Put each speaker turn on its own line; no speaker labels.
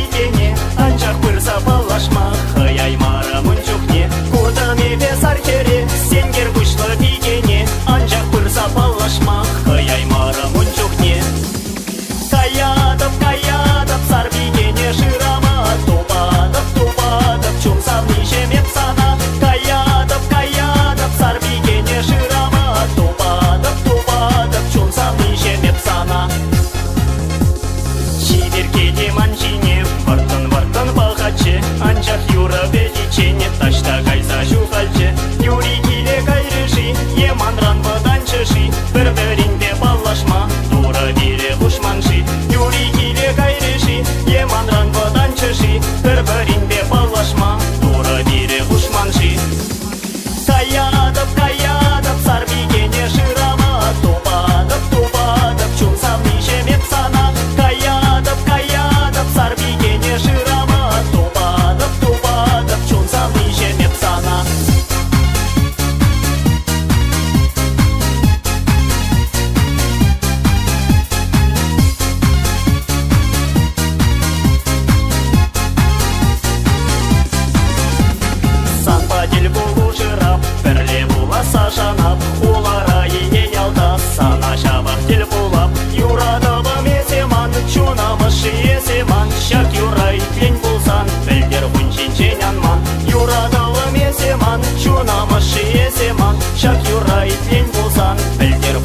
анчак анчах пырса ай-аймара мара мунчухне куда мебе сархере сенгер вышла анчак анчах пырса палашма ай мара мунчухне Каядап, каядап, сар икене шырама тупадов сам чумсам ишемепсам эс эман шак юрайт лен болсаң білдер